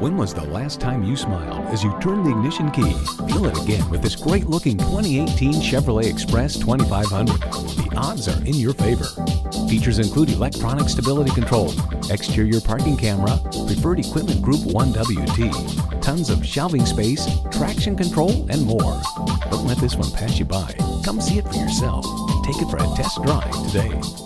When was the last time you smiled as you turned the ignition key? Feel it again with this great looking 2018 Chevrolet Express 2500. The odds are in your favor. Features include electronic stability control, exterior parking camera, preferred equipment group 1WT, tons of shelving space, traction control, and more. Don't let this one pass you by. Come see it for yourself. Take it for a test drive today.